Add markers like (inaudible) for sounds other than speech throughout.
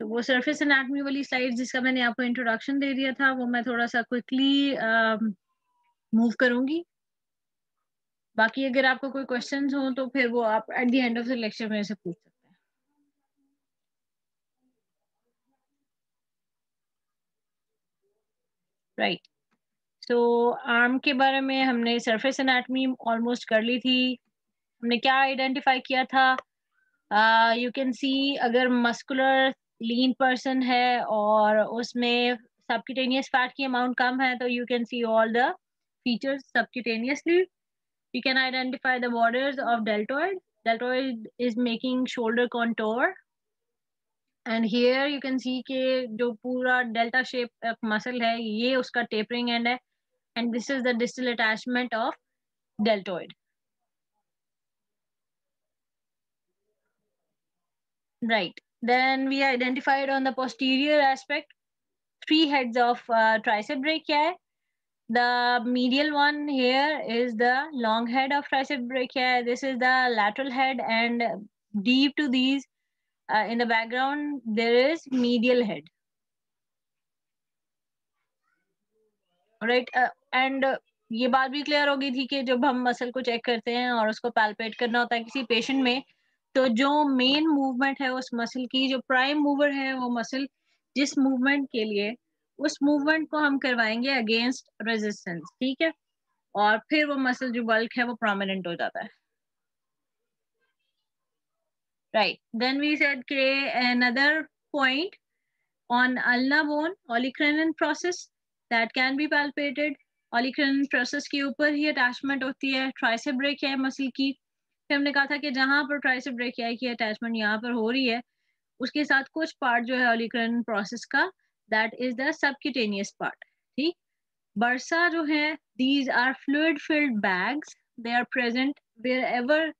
तो वो surface anatomy वाली स्लाइड जिसका मैंने आपको इंट्रोडक्शन दे दिया था, वो मैं थोड़ा सा क्विकली मूव करूँगी। बाकी अगर आपको कोई क्वेश्चंस हो तो फिर वो आप at the end of the lecture मेरे से पूछ सकते हैं। राइट सो आर्म के बारे में हमने सरफेस एनाटमी ऑलमोस्ट कर ली थी। हमने क्या आइडेंटिफाई किया था? यू कैन सी अगर मस्कुलर लीन पर्सन है और उसमें सबक्यूटेनियस फैट की अमाउंट कम है तो you can see all the features subcutaneously you can identify the borders of deltoid deltoid is making shoulder contour and here you can see के जो पूरा डेल्टा शेप मसल है, ये उसका टेपरिंग एंड है. And this is the distal attachment of deltoid right then we identified on the posterior aspect three heads of uh, tricep brachii. The medial one here is the long head of tricep brachii. This is the lateral head and deep to these uh, in the background, there is medial head. Uh, uh, ये बात भी clear होगी थी कि जब हम muscle को check करते हैं और उसको पैल्पेट करना होता है किसी पेशेंट में तो जो मेन मूवमेंट है उस मसल की, जो प्राइम मूवर है वो मसल जिस मूवमेंट के लिए, उस मूवमेंट को हम करवाएँगे अगेंस्ट रेजिस्टेंस ठीक है? और फिर वो मसल जो बल्क है वो प्रोमिनेंट हो जाता है। राइट देन वी सेड के another point on ulna bone, olecranon process that can be palpated. Olecranon process के ऊपर ही अटैचमेंट होती है ट्राइसेप ब्रेक है मसल की। फिर हमने कहा था कि जहाँ पर ट्राइसेप ब्रेकियाई की अटैचमेंट यहाँ पर हो रही है उसके साथ कुछ पार्ट जो है ऑलिकरन प्रोसेस का that is the subcutaneous part ठीक? बर्सा जो है these are fluid filled bags they are present wherever we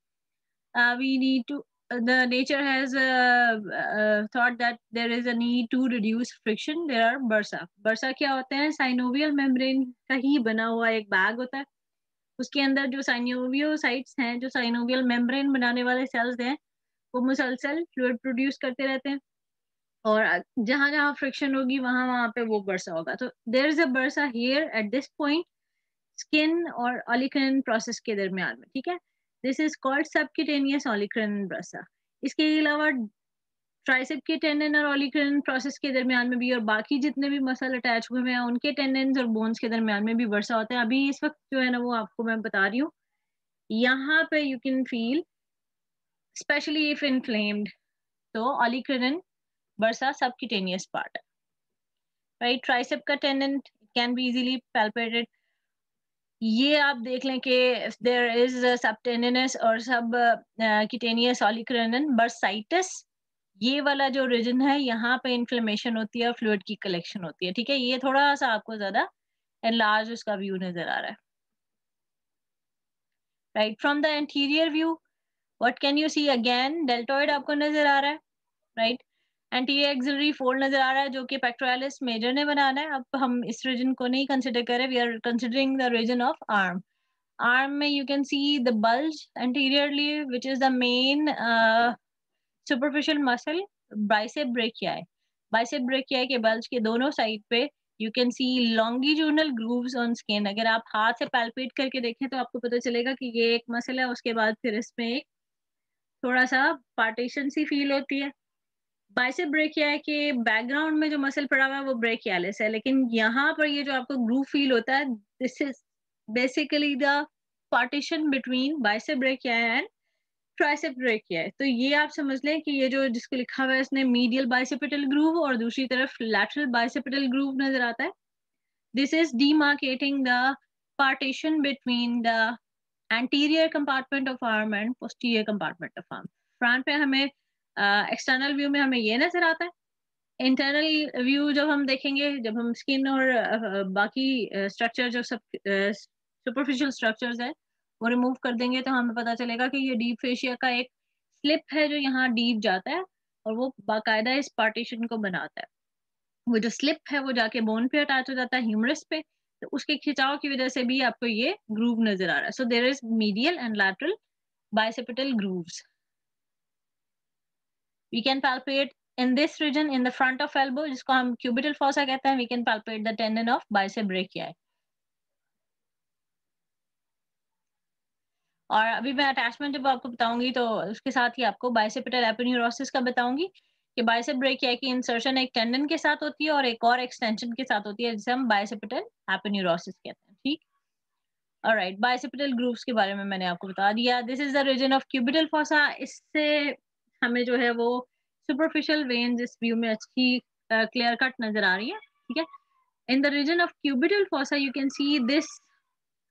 we to टू the nature has uh, uh, thought that there is a need to reduce friction there are bursa bursa क्या होते हैं? synovial membrane का ही बना हुआ एक bag होता है। उसके अंदर जो साइनोवियोसाइट्स हैं, जो साइनोवियल मेम्ब्रेन बनाने वाले सेल्स हैं, वो मुसलसल फ्लूड प्रोड्यूस करते रहते हैं। और जहाँ जहाँ फ्रिक्शन होगी, वहाँ वहाँ पे वो बर्सा होगा। तो there is a bursa here at this point skin और ऑलिक्रन प्रोसेस के दरमियान में, ठीक है? This is called subcutaneous olecranon bursa. इसके अलावा ट्राइसेप के टेंडन और ऑलिक्रन प्रोसेस के दरमियान में भी और बाकी जितने भी मसल अटैच हुए हैं, उनके टेंडेंस और बोन्स के दरमियान में भी वर्षा होते हैं। अभी इस वक्त जो है ना, वो आपको मैं बता रही हूँ। यहाँ पे you can feel specially if inflamed तो olecranon bursa subcutaneous part right tricep का tendon can be easily palpated ये आप देख लें कि देर इज़ सबटेनिनस और सब किटेनियस ऑलिक्रन बर्साइटिस ये वाला जो रीजन है, यहाँ पे इन्फ्लेमेशन होती है फ्लूड की कलेक्शन होती है, ठीक है? ये थोड़ा सा आपको ज़्यादा एनलार्ज उसका व्यू नज़र आ रहा है। Right from the anterior view what can you see again deltoid आपको नज़र आ रहा है राइट एंटीरियर एक्सिलरी फोल्ड नज़र आ रहा है, जो कि पेक्टोरालिस मेजर ने बनाना है। अब हम इस रीजन को नहीं कंसिडर करें we are considering the region of arm arm में you can see the bulge anteriorly which is the main superficial muscle bicep brachii bicep brachii के बल्ज के दोनों साइड पे you can see longitudinal grooves on skin अगर आप हाथ से palpate करके देखें तो आपको पता चलेगा कि ये एक मसल है, उसके बाद फिर इसमें एक थोड़ा सा पार्टीशन सी फील होती है। बाइसेप ब्रेकिया के बैकग्राउंड में जो मसल पड़ा हुआ है, वो ब्रेकियालिस है। लेकिन यहाँ पर ये जो आपको ग्रूव फील होता है this is basically the partition between bicep brachii and tricep brachii है। तो ये आप समझ लें कि ये जो जिसको लिखा हुआ है इसने मीडियल बाइसेपिटल ग्रूव और दूसरी तरफ़ लैटरल बाइसेपिटल ग्रूव नज़र आता है। This is demarcating the partition between the anterior compartment of arm and posterior compartment of arm front पे हमें एक्सटर्नल uh, व्यू में हमें ये नज़र आता है। इंटरनल व्यू जब हम देखेंगे जब हम स्किन और uh, बाकी स्ट्रक्चर uh, जो सब सुपरफिशियल स्ट्रक्चर्स है वो रिमूव कर देंगे तो हमें पता चलेगा कि ये डीप फेशिया का एक स्लिप है जो यहाँ डीप जाता है और वो बाकायदा इस पार्टीशन को बनाता है। वो जो स्लिप है वो जाके बोन पे अटैच हो जाता है ह्यूमरस पे तो उसके खिंचाव की वजह से भी आपको ये ग्रूव नज़र आ रहा है। So there is medial and lateral bicipital grooves we can palpate in this region, in the front of elbow, जिसको हम cubital fossa कहते हैं, we can palpate the tendon of bicep और अभी मैं अटैचमेंट जब आपको बताऊँगी तो उसके साथ ही आपको बाइसेपिटल एपिन्यूरोसिस का बताऊँगी कि बाइसेप है कि इंसर्शन एक टेंडन के साथ होती है और एक और एक्सटेंशन के साथ होती है जिसे हम बाइसेपिटल एपिन्यूरोसिस कहते हैं ठीक? और राइट बाइसेपिटल ग्रूव्स के बारे में मैंने आपको बता दिया। This is the region of cubital fossa इससे हमें जो है वो सुपरफिशियल वेन इस व्यू में अच्छी क्लियर uh, कट नज़र आ रही है ठीक है? In the region of cubital fossa you can see this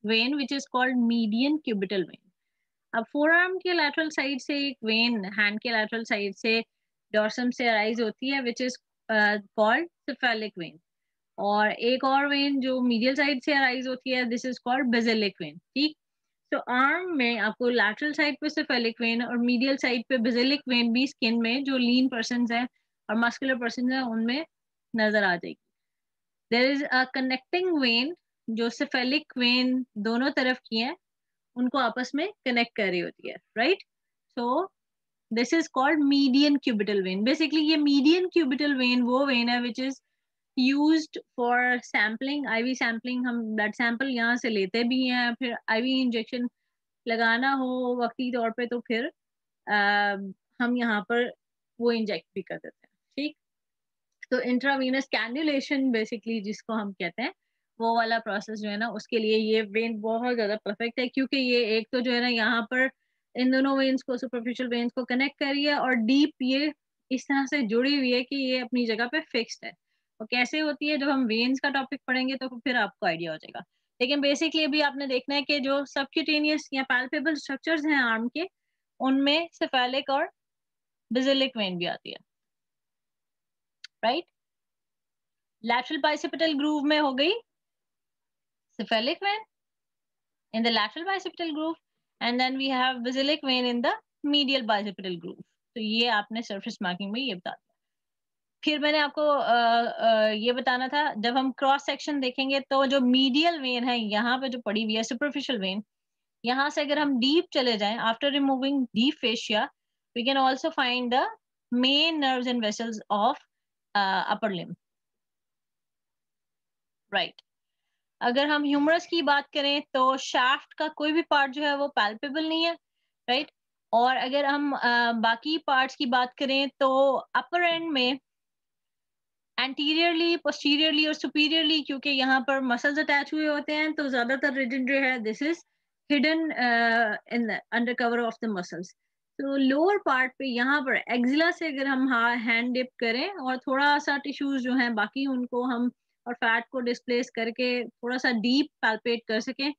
vein which is called median cubital vein अब फोर आर्म के लैटरल साइड से एक वेन हैंड के लैटरल साइड से डॉर्सम से अराइज होती है which is called cephalic vein और एक और वेन जो मीडियल साइड से अराइज होती है this is called basilic vein ठीक? तो आर्म में आपको लैटरल साइड पे सिफेलिक वेन और मीडियल साइड पे बेजेलिक वेन भी स्किन में जो लीन पर्सन है और मस्कुलर पर्सन है, उनमें नज़र आ जाएगी. There is a connecting vein जो सिफेलिक वेन दोनों तरफ़ की है उनको आपस में कनेक्ट कर रही होती है right so this is called median cubital vein basically ये मीडियन क्यूबिटल वेन वो वेन है which is use for sampling IV sampling हम ब्लड सैंपल यहाँ से लेते भी हैं फिर आईवी इंजेक्शन लगाना हो वक्ती तौर पे तो फिर आ, हम यहाँ पर वो इंजेक्ट भी कर देते हैं ठीक? तो इंट्रावीनस कैन्युलेशन बेसिकली जिसको हम कहते हैं वो वाला प्रोसेस जो है ना, उसके लिए ये वेन बहुत ज़्यादा परफेक्ट है, क्योंकि ये एक तो जो है ना, यहाँ पर इन दोनों वेन्स को सुपरफिशियल वेन्स को कनेक्ट करी है और डीप ये इस तरह से जुड़ी हुई है कि ये अपनी जगह पे फिक्स्ड है। और कैसे होती है, जब हम वेन्स का टॉपिक पढ़ेंगे तो फिर आपको आइडिया हो जाएगा। लेकिन बेसिकली अभी आपने देखना है कि जो सबक्यूटेनियस या पैल्पेबल स्ट्रक्चर्स हैं आर्म के, उनमें सिफेलिक और बिजिलिक वेन भी आती है। राइट लैटरल बाइसिपिटल ग्रूव में हो गई। Cephalic vein in the lateral bicipital groove and then we have basilic vein in the medial bicipital groove. तो ये आपने सरफेस मार्किंग में ये बता दिया। फिर मैंने आपको आ, आ, ये बताना था जब हम क्रॉस सेक्शन देखेंगे तो जो मीडियल वेन है यहाँ पे जो पड़ी हुई है सुपरफिशियल वेन यहाँ से अगर हम डीप चले जाएँ after removing deep fascia we can also find the main nerves and vessels of upper limb right अगर हम ह्यूमरस की बात करें तो शाफ्ट का कोई भी पार्ट जो है वो पैल्पेबल नहीं है राइट और अगर हम आ, बाकी पार्ट्स की बात करें तो अपर एंड में एंटीरियरली पोस्टीरियरली और सुपीरियरली क्योंकि यहाँ पर मसल्स अटैच हुए होते हैं तो ज़्यादातर रीजन जो है this is hidden in under cover of the muscles तो लोअर पार्ट पे यहाँ पर एक्जिला से अगर हम हैंड डिप करें और थोड़ा सा टिश्यूज जो हैं बाकी उनको हम और फैट को डिस्प्लेस करके थोड़ा सा डीप पैल्पेट कर सकें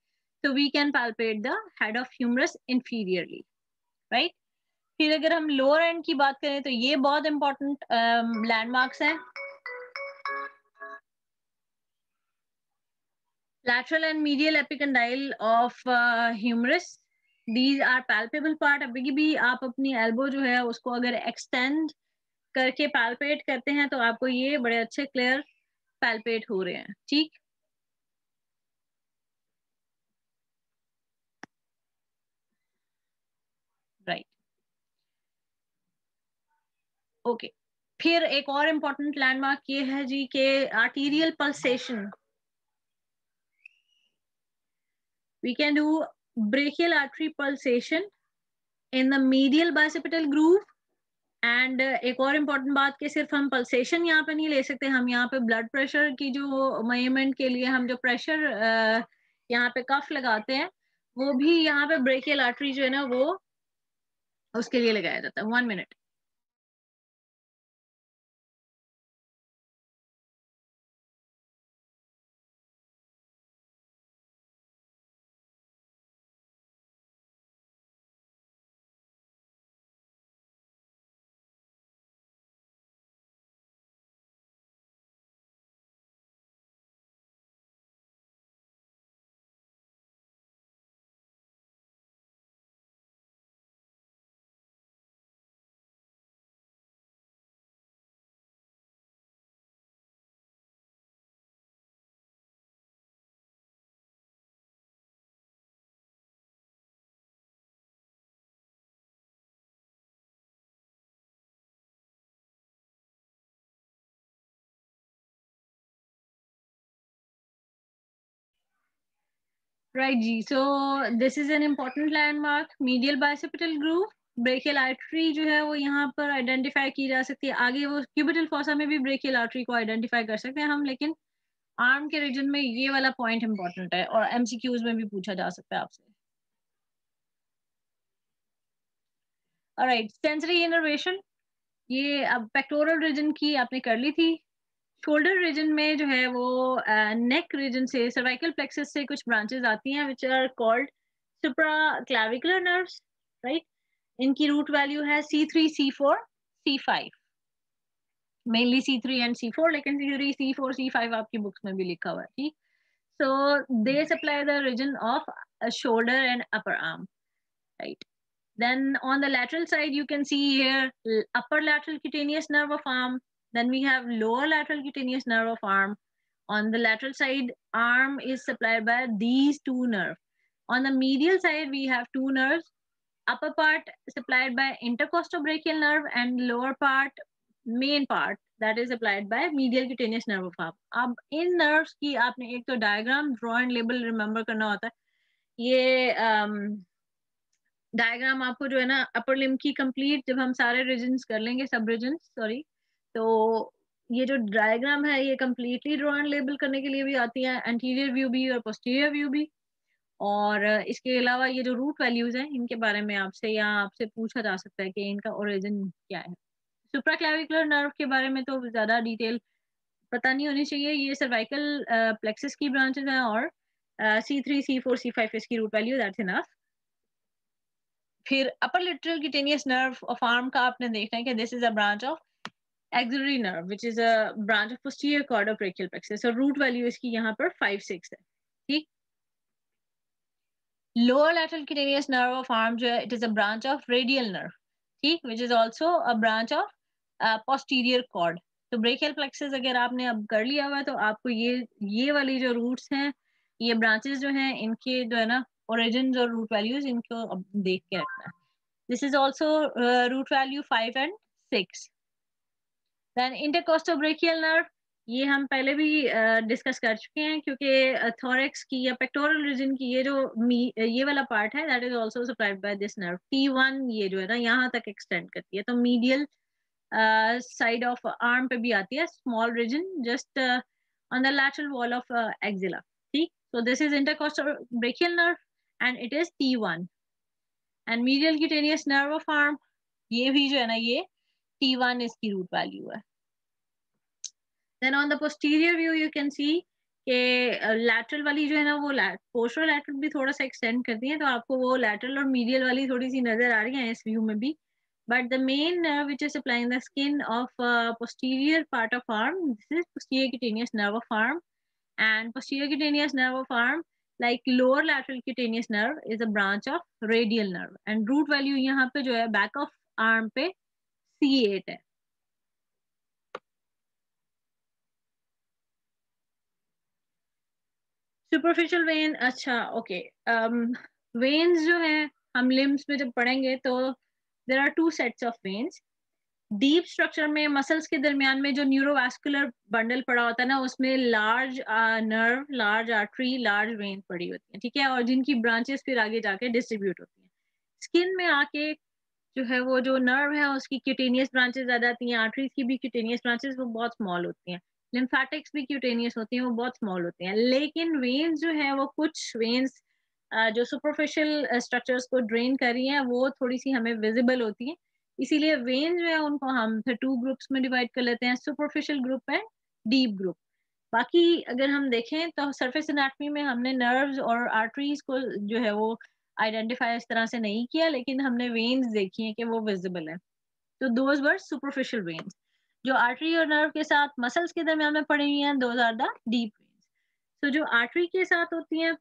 तो we can palpate the head of humerus inferiorly right फिर अगर हम लोअर एंड की बात करें तो ये बहुत इंपॉर्टेंट लैंडमार्क्स हैं। Lateral and medial epicondyle of uh, humerus these are palpable part अभी भी आप अपनी एल्बो जो है उसको अगर एक्सटेंड करके पैल्पेट करते हैं तो आपको ये बड़े अच्छे क्लियर पैल्पेट हो रहे हैं, ठीक राइट right. Okay okay. फिर एक और इंपॉर्टेंट लैंडमार्क ये है जी के arterial pulsation we can do brachial artery pulsation in the medial bicipital group and uh, एक और इम्पोर्टेंट बात कि सिर्फ़ हम पल्सेशन यहाँ पे नहीं ले सकते हम यहाँ पे ब्लड प्रेशर की जो मेज़रमेंट के लिए हम जो प्रेशर uh, यहाँ पे कफ लगाते हैं वो भी यहाँ पे ब्रेकियल आर्टरी जो है ना वो उसके लिए लगाया जाता है। One minute right ji so this is an important landmark medial bicipital groove brachial artery जो है, वो यहाँ पर आइडेंटिफाई की जा सकती है. आगे वो क्यूबिटल फॉसा में भी ब्रेकियल आर्टरी को आइडेंटिफाई कर सकते हैं हम, लेकिन आर्म के रीजन में ये वाला पॉइंट इंपॉर्टेंट है और एमसीक्यूज में भी पूछा जा सकता है आपसे. राइट सेंसरी इनोवेशन ये अब पेक्टोरल रीजन की आपने कर ली थी. शोल्डर रीजन में जो है वो नेक uh, रीजन से सर्वाइकल प्लेक्सस से कुछ ब्रांचेस आती हैं which are called supraclavicular nerves right इनकी रूट वैल्यू है C three C four C five mainly C three and C four लेकिन C three C four C five आपकी books में भी लिखा हुआ है ठीक? So they supply the region of shoulder and upper arm right Then on the lateral side, you can see here upper lateral cutaneous nerve of arm, Then we have lower lateral cutaneous nerve of arm. On the lateral side, arm is supplied by these two nerves. On the medial side, we have two nerves. Upper part supplied by intercostobrachial nerve and lower part, main part, that is supplied by medial cutaneous nerve of arm. अब इन nerves की आपने एक तो diagram draw and label remember करना होता है ये um, diagram आपको जो है ना अपर लिम की कंप्लीट जब हम सारे रीजन कर लेंगे सब रीजन सॉरी तो ये जो डायग्राम है, ये कम्प्लीटली ड्रॉ एंड लेबल करने के लिए भी आती है एंटीरियर व्यू भी और पोस्टीरियर व्यू भी। और इसके अलावा ये जो रूट वैल्यूज़ हैं, इनके बारे में आपसे या आपसे पूछा जा सकता है कि इनका ओरिजिन क्या है। सुप्राक्लाविकुलर नर्व के बारे में तो ज़्यादा डिटेल पता नहीं होनी चाहिए। ये सर्वाइकल प्लेक्सिस की ब्रांचेस हैं और C three C four C five इसकी रूट वैल्यू दैट्स इनफ फिर upper lateral cutaneous nerve of arm का आपने देखना है कि this is a branch of axillary nerve, which is a branch of posterior cord of brachial plexus. So root value इसकी यहाँ पर five six है, ठीक? Lower lateral cutaneous nerve of arm है, it is a branch of radial nerve, ठीक? Which is also a branch of uh, posterior cord. तो brachial plexus अगर आपने अब कर लिया हुआ है तो आपको ये ये वाली जो रूट्स हैं ये ब्रांचेस जो हैं इनके जो है ना ओरिजिन और रूट वैल्यूज़ इनको अब देख के रखना है this is also root value five and six then intercostobrachial nerve ये हम पहले भी डिस्कस uh, कर चुके हैं क्योंकि थोरेक्स की या पेक्टोरल रीजन की ये जो ये वाला पार्ट है that is also supplied by this nerve T one ये जो है ना यहाँ तक एक्सटेंड करती है। तो मीडियल साइड ऑफ़ आर्म पे भी आती है small region just on the lateral wall of axilla ठीक? So this is intercostal nerve and it is T and medial cutaneous nerve of arm ये भी जो है ना ये T1 इसकी रूट वैल्यू है। Then on the posterior view you can see के लैटरल वाली जो है ना वो पोस्टर लैटरल भी थोड़ा सा एक्सटेंड करती है तो आपको वो लैटरल और मीडियल वाली थोड़ी सी नज़र आ रही है इस व्यू में भी but the main nerve which is supplying the skin of uh, posterior part of arm this is posterior cutaneous nerve of arm and posterior cutaneous nerve of arm like lower lateral cutaneous nerve is a branch of radial nerve and root value यहाँ पे जो है back of arm पे C eight है superficial vein अच्छा okay veins um, जो है हम लिम्स में जब पढ़ेंगे तो there are two sets of veins deep structure में मसल्स के दरमियान में जो न्यूरोवास्कुलर बंडल पड़ा होता है ना उसमें large nerve large artery large vein पड़ी होती है ठीक है? और जिनकी ब्रांचेस फिर आगे जाके डिस्ट्रीब्यूट होती हैं. स्किन में आके जो है वो जो नर्व है उसकी क्यूटेनियस ब्रांचेस आ जाती हैं आर्टरीज की भी क्यूटेनियस ब्रांचेस वो बहुत स्मॉल होती हैं. लिम्फेटिक्स भी क्यूटेनियस होती हैं, वो बहुत स्मॉल होती हैं। लेकिन वेन्स जो है, वो कुछ वेन्स जो सुपरफिशियल स्ट्रक्चर्स को ड्रेन कर रही हैं, वो थोड़ी सी हमें विजिबल होती हैं। इसीलिए वेन जो है, उनको हम फिर टू ग्रुप्स में डिवाइड कर लेते हैं superficial group and deep group बाकी अगर हम देखें तो सरफेस एनाटमी में हमने नर्व्स और आर्टरीज को जो है, वो आइडेंटिफाई इस तरह से नहीं किया, लेकिन हमने वेन्स देखी हैं कि वो विजिबल है। तो दोज वर सुपरफिशियल वेन्स जो आर्टरी और नर्व के साथ मसल्स के दरमियान में पड़ी हुई हैं those are the deep veins तो जो आर्टरी के साथ होती हैं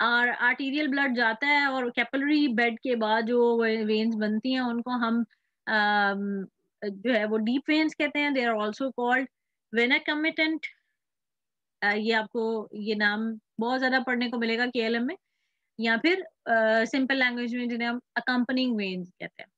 और आर्टीरियल ब्लड जाता है और कैपलरी बेड के बाद जो वेन्स बनती हैं उनको हम जो है वो डीप वेन्स कहते हैं. They are also called vena comitant ये आपको ये नाम बहुत ज़्यादा पढ़ने को मिलेगा के में. या फिर सिंपल uh, लैंग्वेज में जिन्हें हम अकम्पनिंग वेन्स कहते हैं.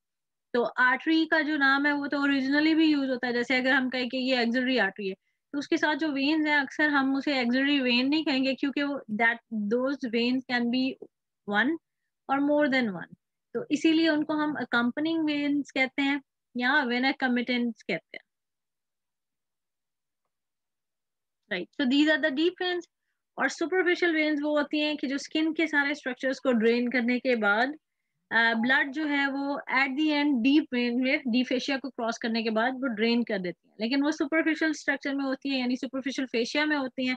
तो आर्टरी का जो नाम है, वो तो ओरिजिनली भी यूज़ होता है। जैसे अगर हम कहें कि ये एक्सलरी आर्टरी है तो उसके साथ जो वेन्स हैं, अक्सर हम उसे एक्सरी वेन नहीं कहेंगे, क्योंकि वो that those veins can be one और मोर देन वन तो इसीलिए उनको हम अकम्पनिंग वेन्स कहते हैं, या वेना कमिटेंट्स कहते हैं। Right so these are the deep veins और सुपरफिशियल वेन्स वो होती हैं कि जो स्किन के सारे स्ट्रक्चर्स को ड्रेन करने के बाद ब्लड जो है वो एट दी एंड डीप में डीप फेशिया को क्रॉस करने के बाद वो ड्रेन कर देती है। लेकिन वो सुपरफिशियल स्ट्रक्चर में होती है यानी सुपरफिशियल फेशिया में होती हैं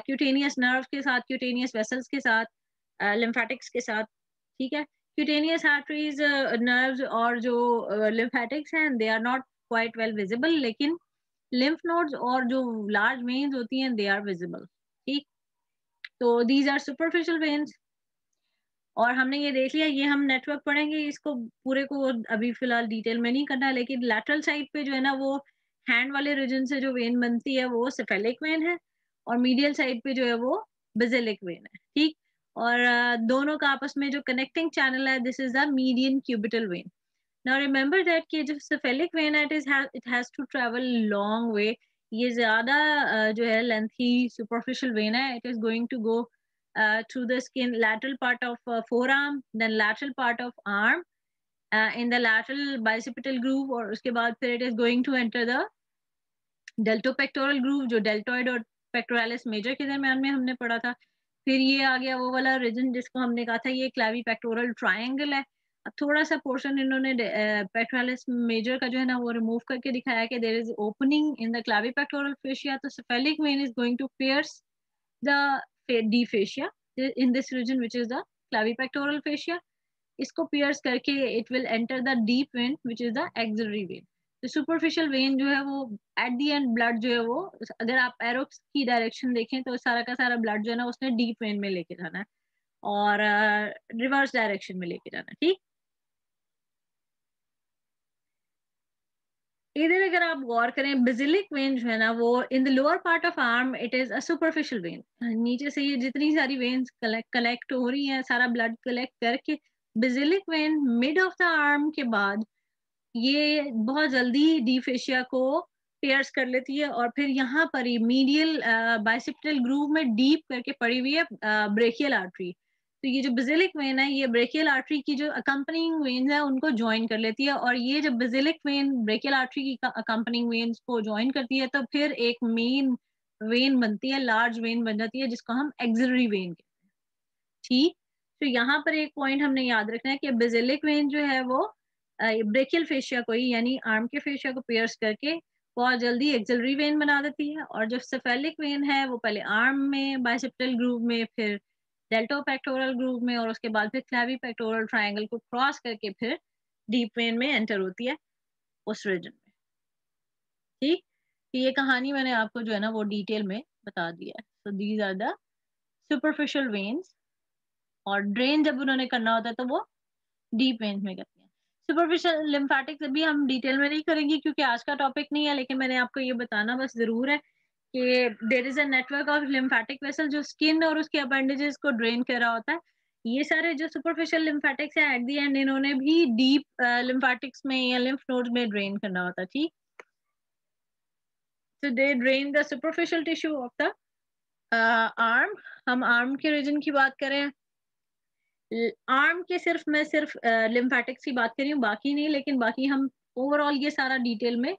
क्यूटेनियस uh, नर्व के साथ क्यूटेनियस वेसल्स के साथ लिम्फेटिक्स uh, के साथ ठीक है? क्यूटेनियस आर्टरीज नर्व्स और जो लिम्फेटिक्स हैं they are not quite well visible लेकिन लिम्फ नोड्स और जो लार्ज वेन्स होती हैं दे आर विजिबल ठीक? तो दीज आर सुपरफिशियल वेन्स और हमने ये देख लिया, ये हम नेटवर्क पढ़ेंगे, इसको पूरे को अभी फ़िलहाल डिटेल में नहीं करना लेकिन लैटरल साइड पे जो है ना, वो हैंड वाले रीजन से जो वेन बनती है, वो सेफेलिक वेन है और मीडियल साइड पे जो है, वो बेजेलिक वेन है, ठीक? और दोनों का आपस में जो कनेक्टिंग चैनल है this is the median cubital vein now remember that कि जो सेफेलिक वेन है it is it has to travel long way ये ज़्यादा जो है लेंथी सुपरफिशियल वेन है it is going to go uh, through the skin lateral part of uh, forearm then lateral part of arm uh, in the lateral bicipital groove और उसके बाद फिर it is going to enter the deltopectoral groove जो deltoid और pectoralis major के दरमियान में हमने पढ़ा था फिर ये आ गया वो वाला रीजन जिसको हमने कहा था ये क्लावी पेक्टोरल ट्रायंगल है अब थोड़ा सा पोर्शन इन्होंने पेक्टोरालिस मेजर का जो है ना वो रिमूव करके दिखाया कि there is opening in the clavipectoral fascia तो cephalic vein is going to pierce the deep fascia in this region which is the clavipectoral fascia इसको पियर्स करके it will enter the deep vein which is the axillary vein तो superficial vein जो है वो at the and blood जो है वो अगर आप एरोक्स की डायरेक्शन देखें तो सारा का सारा ब्लड जो है ना उसने डीप वेन में लेके जाना है। और रिवर्स uh, डायरेक्शन में लेके जाना ठीक? इधर अगर आप गौर करें बिजिलिक वेन जो है ना, वो in the lower part of arm it is a superficial vein नीचे से ये जितनी सारी वेन्स कलेक्ट हो रही हैं, सारा ब्लड कलेक्ट करके basilic vein mid of the arm के बाद ये बहुत जल्दी डीफेशिया को पेयर्स कर लेती है और फिर यहाँ पर मीडियल बाइसिप्टल ग्रूव में डीप करके पड़ी हुई है ब्रेकियल आर्टरी तो ये जो बिजिलिक वेन है, ये ब्रेकियल आर्टरी की जो अकम्पनिंग वेन्स है, उनको ज्वाइन कर लेती है और ये जब बिजिलिक वेन ब्रेकियल आर्टरी की अकम्पनिंग वेन्स को ज्वाइन करती है, तब फिर एक मेन वेन बनती है लार्ज वेन बन जाती है, जिसको हम एक्सिलरी वेन कहते हैं। ठीक? तो यहाँ पर एक पॉइंट हमने याद रखना है कि बिजिलिक वेन जो है वो ब्रेकियल फेशिया को ही, यानी आर्म के फेशिया को पेयर्स करके बहुत जल्दी एक्सिलरी वेन बना देती है और जो सेफेलिक वेन है, वो पहले आर्म में बाइसेप्टल ग्रूव में, फिर डेल्टो पेक्टोरल ग्रुप में और उसके बाद फिर क्लैवी पेक्टोरल ट्राइंगल को क्रॉस करके फिर डीप वेन में एंटर होती है उस रीजन में। ठीक? तो ये कहानी मैंने आपको जो है ना वो डिटेल में बता दिया है। So these are the superficial veins और ड्रेन जब उन्होंने करना होता है तो वो डीप वेन्स में करती हैं। सुपरफिशियल लिम्फेटिक्स भी हम डिटेल में नहीं करेंगे क्योंकि आज का टॉपिक नहीं है, लेकिन मैंने आपको ये बताना बस ज़रूर है कि there is a network of lymphatic vessel जो स्किन और उसके अपेंडेजेस को ड्रेन कर रहा होता है। ये सारे जो सुपरफिशियल लिम्फेटिक्स है एट दी एंड इन्होंने भी डीप लिम्फेटिक्स में या लिम्फ नोड में ड्रेन करना होता है ठीक they drain the superficial tissue of the uh, arm. हम आर्म के रीजन की बात करें। आर्म के सिर्फ़ मैं सिर्फ़ लिम्फेटिक्स uh, की बात कर रही हूँ बाकी नहीं लेकिन बाकी हम ओवरऑल ये सारा डिटेल में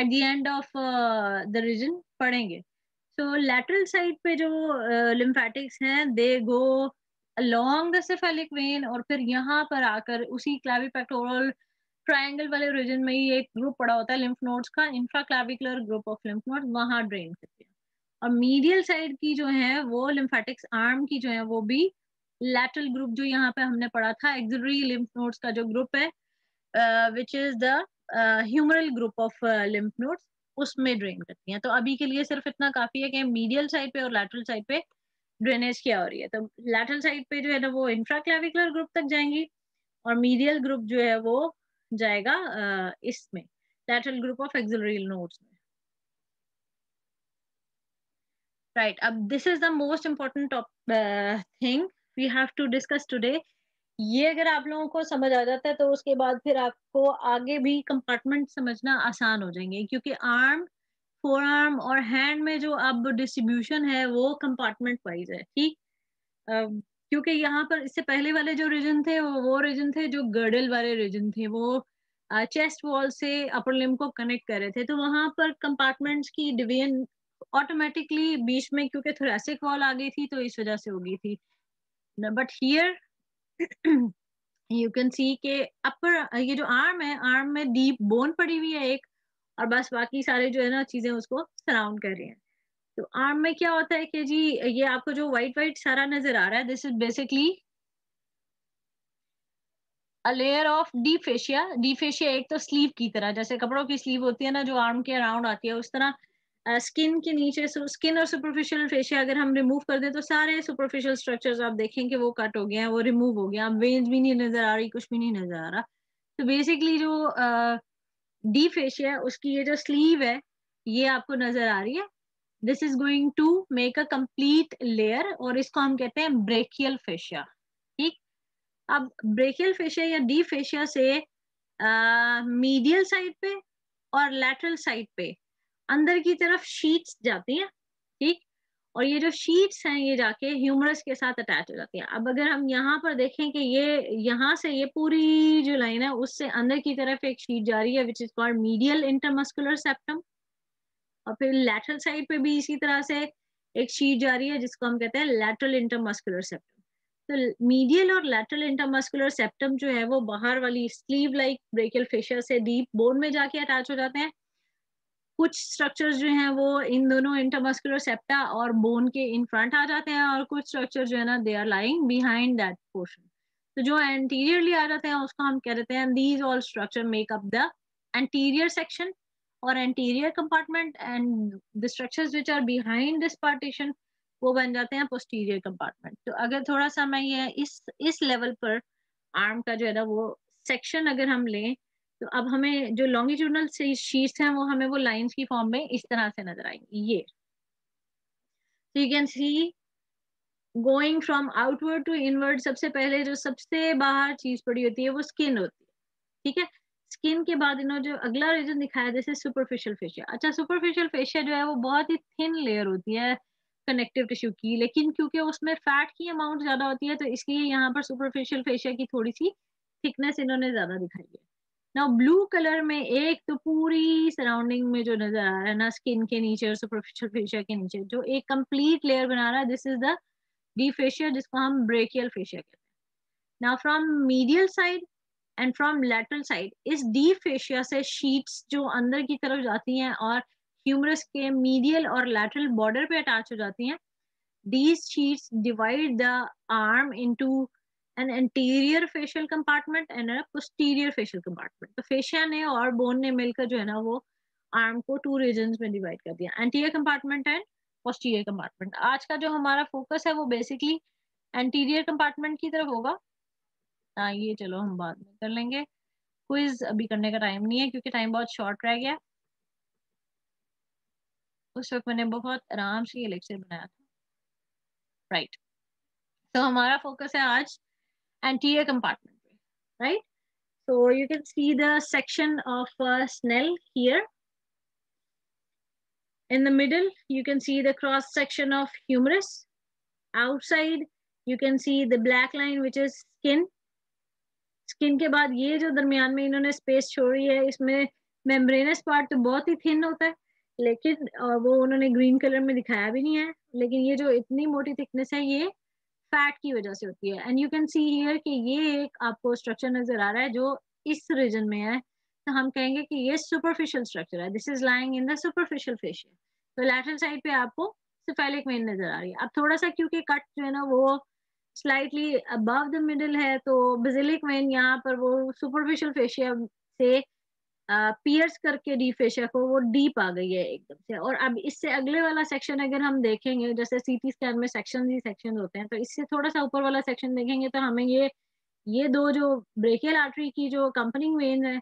at the end of the region पढ़ेंगे सो लेटरल साइड पे जो लिम्फेटिक्स हैं दे गो the cephalic vein और फिर यहाँ पर आकर उसी क्लाविपेक्टोरल ट्रायंगल वाले रीजन में ही एक ग्रुप पड़ा होता है लिम्फ नोड्स का infraclavicular group of lymph nodes वहाँ ड्रेन करते हैं और मीडियल साइड की जो है वो लिम्फेटिक्स आर्म की जो है वो भी लैटरल ग्रुप जो यहाँ पे हमने पढ़ा था एक्सिलरी लिम्फ नोड्स का जो ग्रुप है which is the humeral group of lymph nodes उसमें ड्रेन करती हैं। तो अभी के लिए सिर्फ़ इतना काफ़ी है कि मीडियल साइड पे और लैटरल साइड पे ड्रेनेज क्या हो रही है। तो लैटरल साइड पे जो है ना वो इंफ्राक्लेविकुलर ग्रुप तक जाएँगी और मीडियल ग्रुप जो है वो जाएगा इसमें lateral group of axillary nodes में। राइट अब this is the most important thing we have to discuss today ये अगर आप लोगों को समझ आ जाता है तो उसके बाद फिर आपको आगे भी कंपार्टमेंट समझना आसान हो जाएँगे, क्योंकि आर्म फोर आर्म और हैंड में जो अब डिस्ट्रीब्यूशन है, वो कंपार्टमेंट वाइज है, ठीक? क्योंकि यहाँ पर इससे पहले वाले जो रीजन थे, वो वो रीजन थे जो गर्डल वाले रीजन थे, वो चेस्ट वॉल से अपर लिम को कनेक्ट कर रहे थे तो वहाँ पर कंपार्टमेंट्स की डिवीज़न ऑटोमेटिकली बीच में, क्योंकि थोरेसिक वॉल आ गई थी तो इस वजह से हो गई थी। But here you can see के अपर ये जो आर्म है आर्म में डीप बोन पड़ी हुई है एक, और बस बाकी सारे जो है ना चीज़ें उसको सराउंड कर रही हैं। तो आर्म में क्या होता है कि जी, ये आपको जो व्हाइट व्हाइट सारा नज़र आ रहा है this is basically a layer of deep fascia deep fascia एक तो स्लीव की तरह, जैसे कपड़ों की स्लीव होती है ना, जो आर्म के अराउंड आती है, उस तरह स्किन के नीचे स्किन और सुपरफिशियल फेशिया अगर हम रिमूव कर दें तो सारे सुपरफिशियल स्ट्रक्चर्स आप देखें कि वो कट हो गए हैं वो रिमूव हो गया वेन्स भी नहीं नज़र आ रही कुछ भी नहीं नज़र आ रहा। तो बेसिकली जो डी फेशिया है उसकी ये जो स्लीव है ये आपको नज़र आ रही है। This is going to make a complete layer और इसको हम कहते हैं ब्रेकियल फेशिया ठीक? अब ब्रेकियल फेशिया या डी फेशिया से मीडियल uh, साइड पे और लैटरल साइड पे अंदर की तरफ़ शीट्स जाती हैं, ठीक? और ये जो शीट्स हैं, ये जाके ह्यूमरस के साथ अटैच हो जाती हैं। अब अगर हम यहाँ पर देखें कि ये, यहाँ से ये पूरी जो लाइन है, उससे अंदर की तरफ़ एक शीट जा रही है which is called medial intermuscular septum और फिर लेटरल साइड पे भी इसी तरह से एक शीट जा रही है, जिसको हम कहते हैं लेटरल इंटरमस्कुलर सेप्टम तो मीडियल और लेटरल इंटरमस्कुलर सेप्टम जो है, वो बाहर वाली स्लीव लाइक ब्रेकियल फेशियल से डीप बोन में जाके अटैच हो जाते हैं। कुछ स्ट्रक्चर्स जो हैं वो इन दोनों इंटरमस्कुलर सेप्टा और बोन के इन फ्रंट आ जाते हैं और कुछ स्ट्रक्चर जो है ना they are lying behind that portion तो जो एंटीरियरली आ जाते हैं, उसको हम कह देते हैं these all structure make up the anterior section और anterior compartment and the structures which are behind this partition वो बन जाते हैं पोस्टीरियर कंपार्टमेंट तो अगर थोड़ा सा मैं ये इस इस लेवल पर आर्म का जो है ना, वो सेक्शन अगर हम लें तो अब हमें जो लॉन्गिट्यूडनल शीट्स हैं, वो हमें वो लाइंस की फॉर्म में इस तरह से नज़र आएँगी। ये। You can see going from outward to inward सबसे पहले जो सबसे बाहर चीज़ पड़ी होती है, वो स्किन होती है। ठीक है? स्किन के बाद इन्होंने जो अगला रीजन दिखाया, जैसे सुपरफिशियल फेशिया अच्छा सुपरफिशियल फेशिया जो है, वो बहुत ही थिन लेयर होती है कनेक्टिव टिश्यू की। लेकिन क्योंकि उसमें फैट की अमाउंट ज़्यादा होती है तो इसलिए यहाँ पर सुपरफिशियल फेशिया की थोड़ी सी थिकनेस इन्होंने ज़्यादा दिखाई है। ना ब्लू कलर में एक तो पूरी सराउंडिंग में जो नज़र आ रहा है ना स्किन के नीचे और सुपरफिशियल फेशिया के नीचे, जो एक कंप्लीट लेयर बना रहा है this is the deep fascia जिसको हम ब्रेकियल फेशिया कहते हैं। ना from medial side and from lateral side इस डी फेशिया से शीट्स जो अंदर की तरफ़ जाती हैं और ह्यूमरस के मीडियल और लेटरल बॉर्डर पे अटैच हो जाती हैं, these sheets divide the arm into an anterior facial compartment and a posterior facial compartment. तो फेशिया ने और बोन ने मिलकर जो है ना वो आर्म को टू रीजन में डिवाइड कर दिया। Anterior compartment and posterior compartment आज का जो हमारा फोकस है वो बेसिकली एंटीरियर कंपार्टमेंट की तरफ़ होगा। हाँ ये चलो हम बाद में कर लेंगे। क्विज अभी करने का टाइम नहीं है क्योंकि टाइम बहुत शॉर्ट रह गया। उस वक्त मैंने बहुत आराम से ये लेक्चर बनाया था। Right right. तो हमारा फोकस है आज anterior compartment, right? So you can see the section of uh, Snell here. In the middle, you can see the cross section of humerus. Outside, you can see the black line, which is skin. Skin के बाद ये जो दरमियान में इन्होंने space छोड़ी है इसमें मेम्ब्रेनस पार्ट तो बहुत ही थिन होता है लेकिन वो उन्होंने ग्रीन कलर में दिखाया भी नहीं है लेकिन ये जो इतनी मोटी थिकनेस है ये फैट की वजह से होती है। And you can see here कि ये एक आपको स्ट्रक्चर नज़र आ रहा है जो इस रीजन में है। तो हम कहेंगे कि ये सुपरफिशियल स्ट्रक्चर है। This is lying in the superficial fascial तो लैटरल साइड पे आपको सिफेलिक वेन नज़र आ रही है। अब थोड़ा सा क्योंकि कट जो है ना वो स्लाइटली अबव द मिडल है तो बेजिलिक वेन यहाँ पर वो सुपरफिशियल फेशिया से पियर्स करके डी फेशिया को, वो डीप आ गई है एकदम से। और अब इससे अगले वाला सेक्शन अगर हम देखेंगे, जैसे सीटी स्कैन में सेक्शन ही सेक्शन होते हैं तो इससे थोड़ा सा ऊपर वाला सेक्शन देखेंगे तो हमें ये ये दो जो ब्रेकियल आर्टरी की जो कंपनिंग वेन है,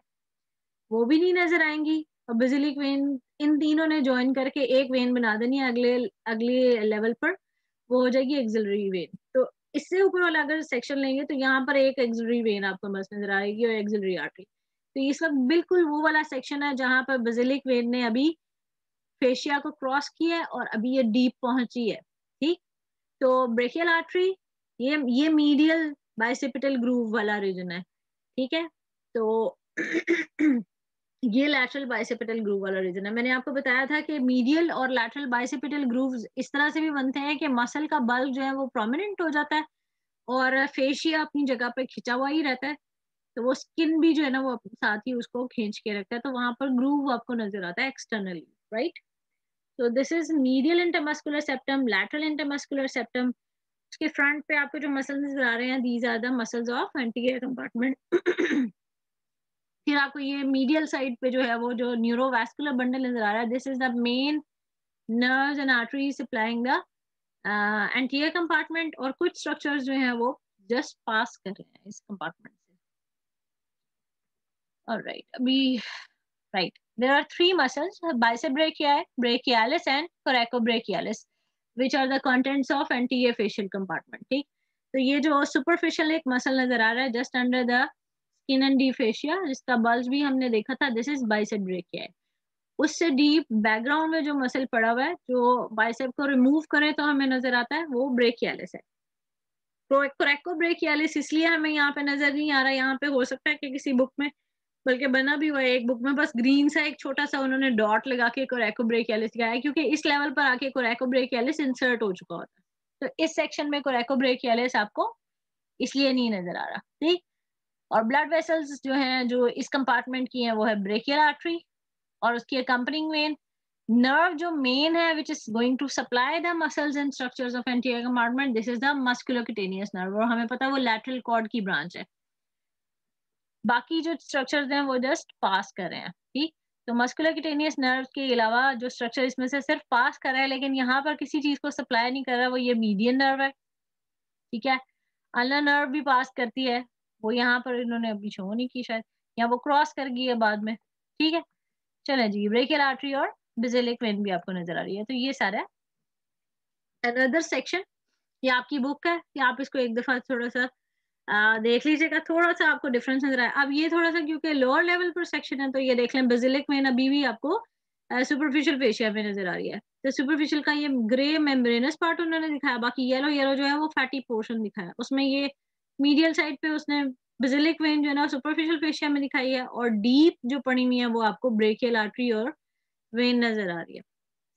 वो भी नहीं नज़र आएँगी। और बिजलिक वेन इन तीनों ने ज्वाइन करके एक वेन बना देनी है अगले अगले लेवल पर, वो हो जाएगी एक्सिलरी वेन तो इससे ऊपर वाला अगर सेक्शन लेंगे तो यहाँ पर एक एक्सिलरी वेन आपको बस नज़र आएगी और एक्सिलरी आर्टरी तो ये सब बिल्कुल वो वाला सेक्शन है जहाँ पर बेजिलिक वेन ने अभी फेशिया को क्रॉस किया है और अभी ये डीप पहुँची है, ठीक? तो ब्रेकियल आर्टरी ये ये मीडियल बाइसेपिटल ग्रूव वाला रीजन है, ठीक है? तो (clears throat) ये लैटरल बाइसेपिटल ग्रूव वाला रीजन है। मैंने आपको बताया था कि मीडियल और लैटरल बाइसेपिटल ग्रूव इस तरह से भी बनते हैं कि मसल का बल्ब जो है वो प्रोमिनेंट हो जाता है और फेशिया अपनी जगह पे खिंचा हुआ ही रहता है। तो वो स्किन भी जो है ना वो साथ ही उसको खींच के रखता है तो वहाँ पर ग्रूव आपको नज़र आता है एक्सटर्नली राइट तो this is medial intermuscular septum lateral intermuscular septum उसके फ्रंट पे आपको जो मसल नज़र आ रहे हैं these are the muscles of anterior compartment फिर आपको ये मीडियल साइड पे जो है वो जो न्यूरोवैस्कुलर बंडल नज़र आ रहा है this is the main nerves and artery supplying the anterior compartment और कुछ स्ट्रक्चर्स जो है वो जस्ट पास कर रहे हैं इस compartment All right. We right. There are three muscles: bicep brachii, brachialis, and coracobrachialis, which are the contents of anterior facial compartment. ठीक तो ये जो superficial एक muscle नज़र आ रहा है just under the skin and deep fascia जिसका bulge भी हमने देखा था this is bicep brachii. उससे डीप बैकग्राउंड में जो मसल पड़ा हुआ है जो बाइसेप को रिमूव करे तो हमें नज़र आता है वो ब्रेकियालिस है कोरेको ब्रेकियालिस इसलिए हमें यहाँ पे नज़र नहीं आ रहा यहाँ पे हो सकता है कि किसी बुक में बल्कि बना भी हुआ है एक बुक में, बस ग्रीन सा एक छोटा सा उन्होंने डॉट लगा के कोरेको ब्रेकियालिस है, क्योंकि इस लेवल पर आके कोरेको ब्रेकियालिस इंसर्ट हो चुका होता है। तो इस सेक्शन में कोरेको ब्रेकियालिस आपको इसलिए नहीं नज़र आ रहा, ठीक? और ब्लड वेसल्स जो हैं, जो इस कंपार्टमेंट की हैं, वो है ब्रेकियल आर्टरी और उसकी अकम्पनिंग वेन नर्व जो मेन है which is going to supply the muscles and structures of anterior compartment this is the musculocutaneous nerve और हमें पता है वो लैटरल कॉर्ड की ब्रांच है। बाकी जो स्ट्रक्चर हैं, वो जस्ट पास कर रहे हैं, ठीक? तो मस्कुलर किटेनियस नर्व के अलावा जो स्ट्रक्चर इसमें से सिर्फ़ पास कर रहा है, लेकिन यहाँ पर किसी चीज़ को सप्लाई नहीं कर रहा, वो ये मीडियन नर्व है, ठीक है? अल्ला नर्व भी पास करती है, वो यहाँ पर इन्होंने अभी शो नहीं की शायद, या वो क्रॉस कर गई है बाद में, ठीक है? चले जी ब्रेकियल आर्टरी और बिजेलिक वेन भी आपको नज़र आ रही है तो ये सारा अनदर सेक्शन ये आपकी बुक है, या आप इसको एक दफ़ा थोड़ा सा आ, देख लीजिएगा थोड़ा सा आपको डिफरेंस नज़र आया अब ये थोड़ा सा क्योंकि लोअर लेवल पर सेक्शन है तो ये देख लें बेजिलिक में अभी भी आपको सुपरफिशियल फेशिया में नज़र आ रही है। तो सुपरफिशियल का ये ग्रे मेम्ब्रेनस पार्ट उन्होंने दिखाया बाकी येलो येलो जो है वो फैटी पोर्शन दिखाया। उसमें ये मीडियल साइड पे उसने बेजिलिक वेन जो है ना सुपरफिशियल फेशिया में दिखाई है और डीप जो पड़ी हुई है वो आपको ब्रेकियल आर्टरी और वेन नज़र आ रही है।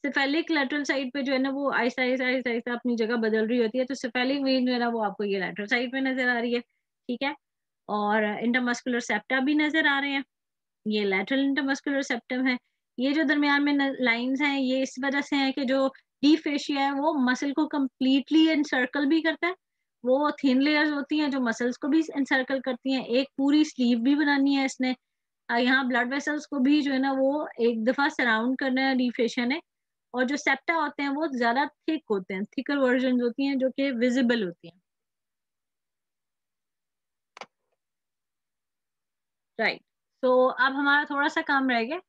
सिफेलिक लेटरल साइड पे जो है ना वो आहिस्ता आहिस्ता आहिस्ता आहिस्ता अपनी जगह बदल रही होती है तो सिफेलिक वेन जो है ना वो आपको ये लेटरल साइड पे नज़र आ रही है, ठीक है? और इंटरमस्कुलर सेप्टा भी नज़र आ रहे हैं, ये लेटरल इंटरमस्कुलर सेप्टम है, ये जो दरमियान में लाइंस हैं, ये इस वजह से है कि जो डी फेशिया है, वो मसल को कम्प्लीटली एनसर्कल भी करता है, वो थिन लेयर्स होती हैं जो मसल्स को भी एनसर्कल करती हैं, एक पूरी स्लीव भी बनानी है इसने यहाँ ब्लड वेसल्स को भी जो है ना वो एक दफ़ा सराउंड करना है डी फेशिया ने और जो सेप्टा होते हैं वो ज़्यादा थिक होते हैं थिकर वर्जन होती हैं जो कि विजिबल होती हैं। राइट सो अब हमारा थोड़ा सा काम रह गया।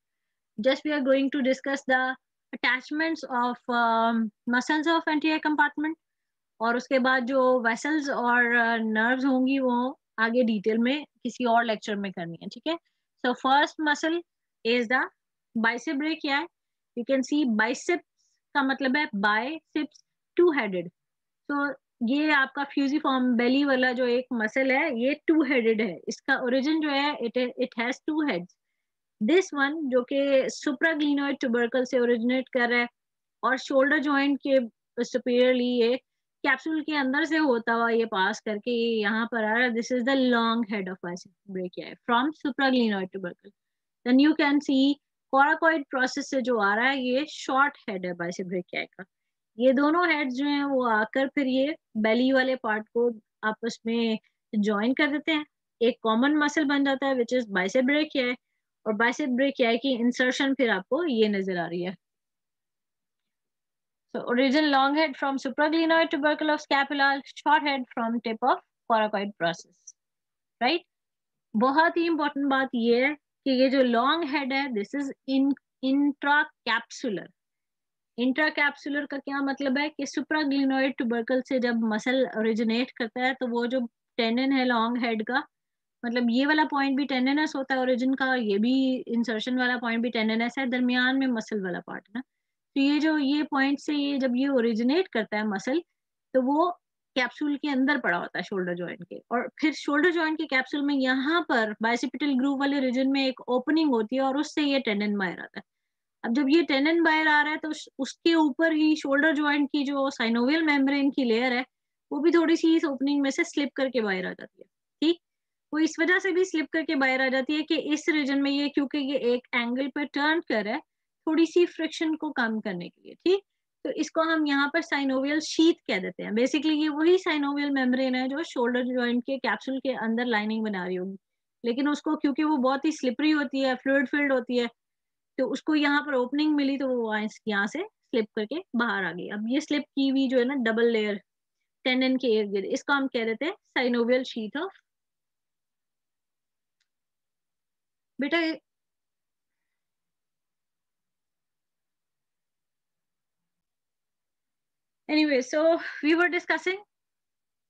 Just we are going to discuss the attachments of muscles of anterior compartment और उसके बाद जो वेसल्स और नर्व्स uh, होंगी वो आगे डिटेल में किसी और लेक्चर में करनी है ठीक है? So first muscle is the bicep brachii क्या है यू कैन सी बाइसेप्स का मतलब है बाइसेप्स टू हेडेड तो ये आपका फ्यूजीफॉर्म बेली वाला जो एक मसल है, ये टू हेडेड है. इसका ओरिजिन जो है it it has two heads this one जो कि सुप्राग्लिनोइड ट्यूबरकल से ओरिजिनेट कर रहा है, और शोल्डर जॉइंट के सुपीरियरली ये कैप्सूल के अंदर से होता हुआ ये पास करके ये यहाँ पर आ रहा है. This is the long head of brachii from supraglenoid tubercle then you can see coracoid process से जो आ रहा है, ये शॉर्ट हेड है बाइसेप ब्रेकिया का ये दोनों हेड्स जो हैं, वो आकर फिर ये बेली वाले पार्ट को आपस में ज्वाइन कर देते हैं एक कॉमन मसल बन जाता है विच इज़ बाइसेप ब्रेकिया और बाइसेप ब्रेकिया की इंसर्शन फिर आपको ये नज़र आ रही है So, origin long head from supraglenoid tubercle of short head from tip of coracoid process. Right? बहुत ही इंपॉर्टेंट बात ये है कि ये जो लॉन्ग हेड है this is in intracapsular intracapsular का क्या मतलब है? कि सुप्राग्लिनोइड ट्यूबरकल से जब मसल ओरिजिनेट करता है तो वो जो टेंडन है लॉन्ग हेड का मतलब ये वाला पॉइंट भी टेंडनस होता है ओरिजिन का, ये भी इंसर्शन वाला पॉइंट भी टेंडनस है, दरमियान में मसल वाला पार्ट ना। तो ये जो, ये पॉइंट से ये जब ये ओरिजिनेट करता है मसल तो वो कैप्सूल के अंदर पड़ा होता है शोल्डर ज्वाइंट के। और फिर शोल्डर ज्वाइंट के कैप्सूल में यहाँ पर बाइसिपिटल ग्रूव वाले रीजन में एक ओपनिंग होती है और उससे ये टेंडन बाहर आता है। अब जब ये टेंडन बाहर आ रहा है तो उसके ऊपर ही शोल्डर ज्वाइंट की जो साइनोवियल मेम्ब्रेन की लेयर है, वो भी थोड़ी सी इस ओपनिंग में से स्लिप करके बाहर आ जाती है। ठीक? वो इस वजह से भी स्लिप करके बाहर आ जाती है कि इस रीजन में ये, क्योंकि ये एक एंगल पर टर्न कर है, थोड़ी सी फ्रिक्शन को कम करने के लिए। ठीक? तो इसको हम यहाँ पर साइनोवियल शीथ कह देते हैं। बेसिकली ये वही साइनोवियल मेम्ब्रेन है जो शोल्डर जॉइंट के कैप्सूल के अंदर लाइनिंग बना रही होगी। लेकिन उसको क्योंकि वो बहुत ही स्लिपरी होती है फ्लूड फ़ील्ड होती है तो उसको यहाँ पर ओपनिंग मिली तो वो यहाँ से स्लिप करके बाहर आ गई। अब ये स्लिप की हुई जो है ना डबल लेयर टेंडन के इर्द गिर्द, इसको हम कह देते हैं साइनोवियल शीथ ऑफ़ बेटा anyway so we were discussing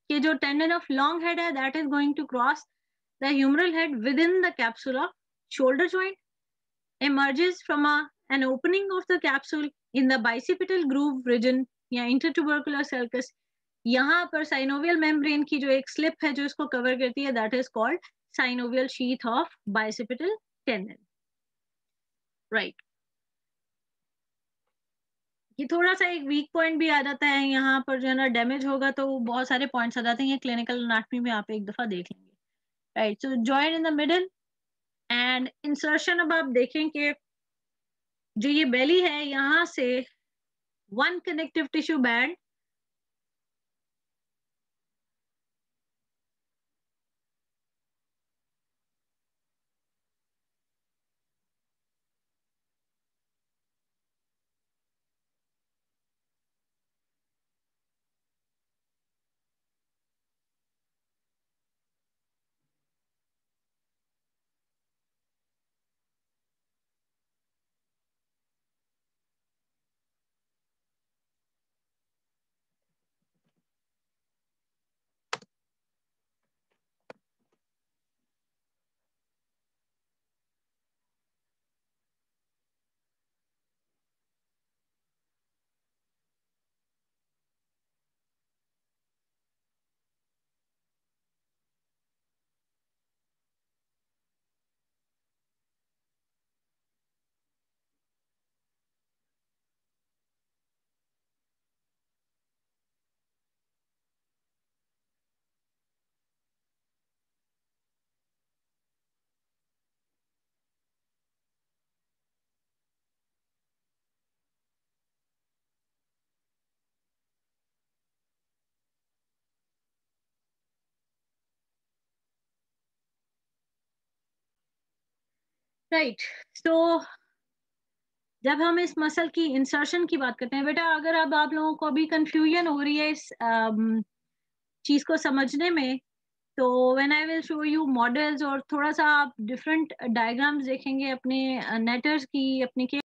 कि जो tendon of long head है that is going to cross the humeral head within the capsule of shoulder joint emerges from a, an opening of the capsule in the bicipital groove region या intertubercular sulcus यहाँ पर synovial membrane की जो एक slip है जो इसको cover करती है that is called synovial sheath of bicipital tendon right ये थोड़ा सा एक वीक पॉइंट भी आ जाता है, यहाँ पर जो है ना डैमेज होगा तो बहुत सारे पॉइंट्स आ जाते हैं ये क्लिनिकल अनाटमी में आप एक दफ़ा देख लेंगे। Right so join in the middle and insertion अब आप देखें कि जो ये बेली है, यहाँ से one connective tissue band right. तो जब हम इस मसल की इंसर्शन की बात करते हैं बेटा अगर अब आप लोगों को अभी कंफ्यूजन हो रही है इस um, चीज़ को समझने में तो when I will show you models और थोड़ा सा आप डिफरेंट डायग्राम्स देखेंगे अपने नेटर्स की अपने